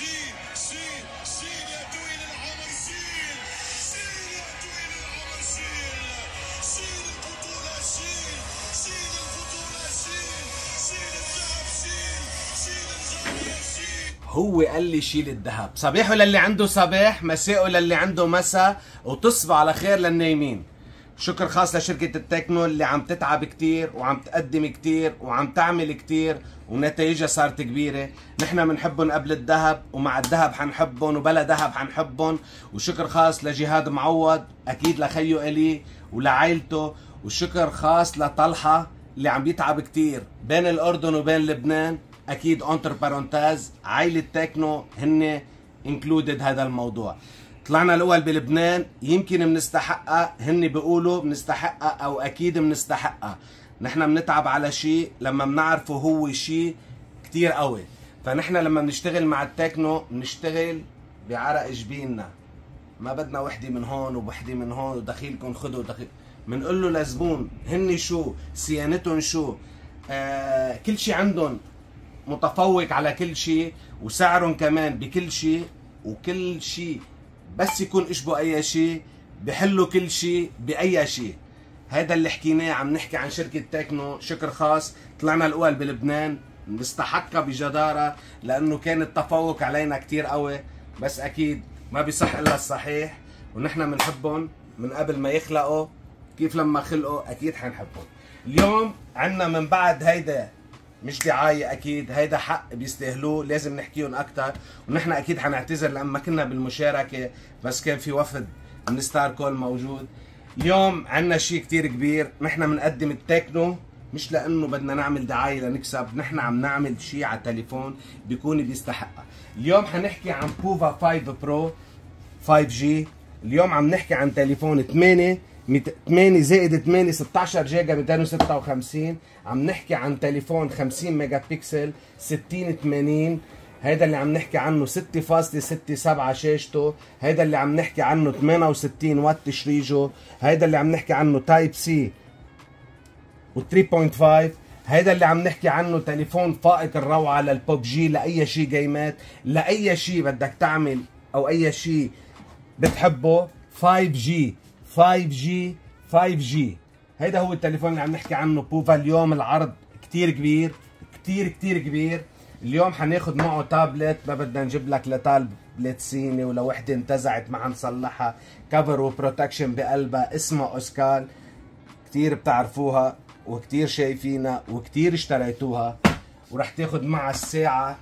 العمر العمر البطولة البطولة الذهب هو قال لي شيل الذهب صبيحه للي عنده صباح مساءه للي عنده مساء وتصبح على خير للنايمين. شكر خاص لشركة التكنو اللي عم تتعب كتير وعم تقدم كتير وعم تعمل كتير ونتائجها صارت كبيرة. نحن بنحبهم قبل الذهب ومع الذهب حنحبهم وبلا ذهب حنحبهم. وشكر خاص لجهاد معوض أكيد لخيو إلي ولعائلته. وشكر خاص لطلحة اللي عم بيتعب كتير. بين الأردن وبين لبنان أكيد entre parenthèses عائلة Tecno هن included هذا الموضوع. طلعنا الأول بلبنان يمكن بنستحقها هن بيقولوا بنستحقها أو أكيد بنستحقها نحن بنتعب على شيء لما بنعرفه هو شيء كتير قوي. فنحن لما بنشتغل مع التكنو بنشتغل بعرق جبيننا. ما بدنا وحدة من هون ووحدة من هون ودخيلكم خذوا دخيل. بنقول له لزبون هن شو؟ صيانتهم شو؟ آه كل شيء عندهم متفوق على كل شيء وسعرهم كمان بكل شيء وكل شيء بس يكون إشبه أي شيء بحلوا كل شيء بأي شيء. هذا اللي حكيناه عم نحكي عن شركة تكنو شكر خاص طلعنا الأول بلبنان نستحقها بجدارة لأنه كان التفوق علينا كتير قوي. بس أكيد ما بيصح إلا الصحيح ونحن بنحبهم من قبل ما يخلقوا. كيف لما خلقوا أكيد حنحبهم. اليوم عنا من بعد هيدا مش دعاية أكيد هيدا حق بيستاهلوه لازم نحكيهم أكتر ونحن أكيد حنعتذر لما كنا بالمشاركة بس كان في وفد من Star Call موجود. اليوم عنا شيء كتير كبير نحن بنقدم ال Tecno مش لأنه بدنا نعمل دعاية لنكسب نحن عم نعمل شيء على التليفون بيكون بيستحقها اليوم حنحكي عن Pova 5 Pro 5G اليوم عم نحكي عن تليفون 8 8 زائد 8 16 جيجا 256 عم نحكي عن تليفون 50 ميجا بكسل 60 80 هيدا اللي عم نحكي عنه 6.67 شاشته. هيدا اللي عم نحكي عنه 68 وات تشريجه. هيدا اللي عم نحكي عنه Type C و 3.5 هيدا اللي عم نحكي عنه تليفون فائق الروعة للبوبجي لأي شيء جيمات لأي شيء بدك تعمل أو أي شيء بتحبه 5G 5G 5G هيدا هو التليفون اللي عم نحكي عنه بوفا. اليوم العرض كتير كبير كتير كتير كبير. اليوم حناخد معه تابلت ما بدنا نجيب لك لتابلت صيني ولا وحدة انتزعت ما نصلحها كفر و protection بقلبها اسمها أوسكال. كتير بتعرفوها وكتير شايفينها وكتير اشتريتوها. ورح تاخد معها الساعة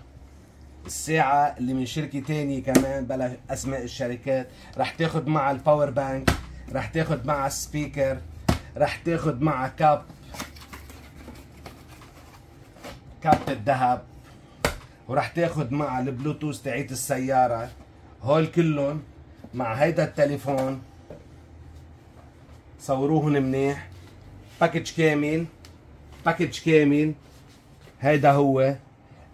الساعة اللي من شركة تانية كمان بلا أسماء الشركات. رح تاخد معها ال power bank رح تاخد معها speaker رح تاخد معها cup cup الذهب. ورح تاخد معها البلوتوث تاعيت السيارة. هول كلهم مع هيدا التليفون. صوروهن منيح. package كامل. package كامل. هيدا هو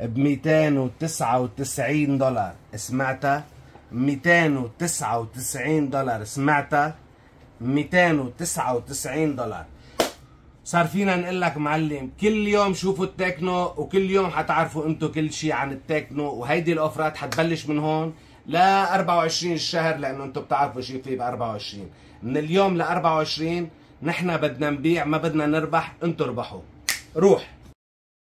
ب 299 دولار. سمعتها؟ 299 دولار. سمعتها؟ 299 دولار. صار فينا نقول لك معلم كل يوم شوفوا التكنو وكل يوم حتعرفوا أنتم كل شيء عن التكنو وهيدي الأوفرات حتبلش من هون ل 24 الشهر لأنه أنتم بتعرفوا شيء في ب 24 من اليوم ل 24 نحن بدنا نبيع ما بدنا نربح أنتم اربحوا روح.